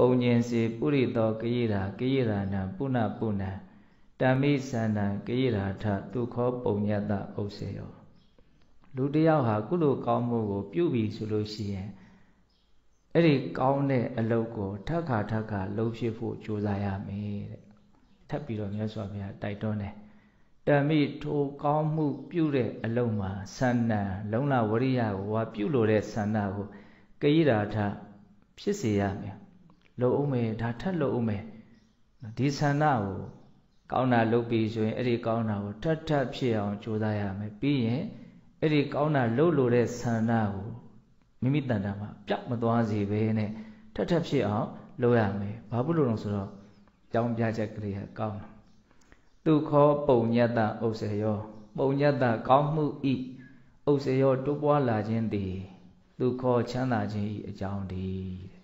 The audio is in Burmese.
ပုံညင်စီပုရိသောကိယရာကိယရာနံပုဏ္ဏပုဏ္ဏတမိသန္တံကိယရာထဒုခောပုံညတဥစ္စေယောလူတယောက်ဟာကုလိုကောင်းမှုကို ပြုပြီဆိုလို့ရှိရင်အဲ့ဒီကောင်းတဲ့အလုပ်ကိုထပ်ခါထပ်ခါလှုပ်ဖြစ်ဖို့ကြိုးစားရမယ်တဲ့ထပ်ပြီးတော့မြတ်စွာဘုရားတိုက်တွန်းတယ်တမိထိုကောင်းမှုပြုတဲ့အလုံးမှာဆန္ဒလုံလဝရိယကိုဝါပြုလို့တဲ့ဆန္ဒကိုကိယရာထဖြစ်စေရမယ် လုံအောင်မယ်ဒါထပ်လုံအောင်မယ်ဒီဆန္ဒကိုကောင်းတာလုပ်ပြီးဆိုရင်အဲ့ဒီကောင်းတာကိုထပ်ထပ်ဖြစ်အောင်ကြိုးစားရမယ်ပြီးရင်အဲ့ဒီကောင်းတာလုပ်လို့တဲ့ဆန္ဒကိုမိမိတန်တာမှာပြတ်မသွားစေဘဲနဲ့ထပ်ထပ်ဖြစ်အောင်လုပ်ရမယ်ဘာဖြစ်လို့လဲဆိုတော့ကြောင်းပြချက်ကလေးကကောင်းတယ်သူခောပုံညတ္တဥစ္စေယောပုံညတ္တကောင်းမှုဤဥစ္စေယောတိုးပွားလာခြင်းသည်သူခောချမ်းသာခြင်းဤအကြောင်းတည်း